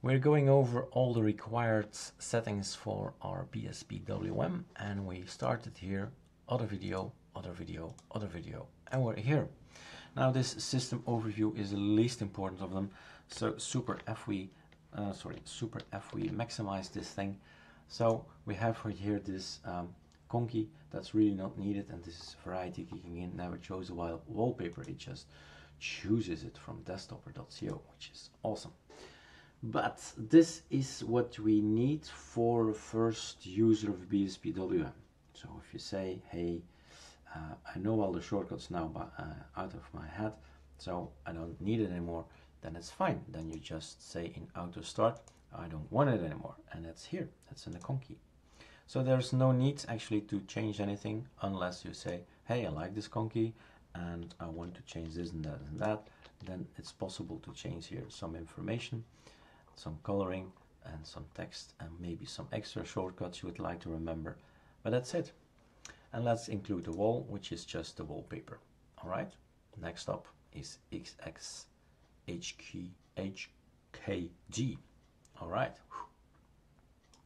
We're going over all the required settings for our BSPWM and we started here, other video, other video, other video, and we're here. Now this system overview is the least important of them. So super F we, uh, sorry, super F we maximize this thing. So we have for here this um, conky that's really not needed and this is variety kicking in never chose a while wallpaper it just chooses it from desktoppr.co which is awesome but this is what we need for first user of BSPWM so if you say hey uh, I know all the shortcuts now but, uh, out of my head so I don't need it anymore then it's fine. Then you just say in auto start I don't want it anymore and that's here. That's in the conky so there's no need actually to change anything unless you say, hey, I like this conky and I want to change this and that and that. Then it's possible to change here some information, some coloring and some text and maybe some extra shortcuts you would like to remember. But that's it. And let's include the wall, which is just the wallpaper. All right. Next up is SXHKD. All right.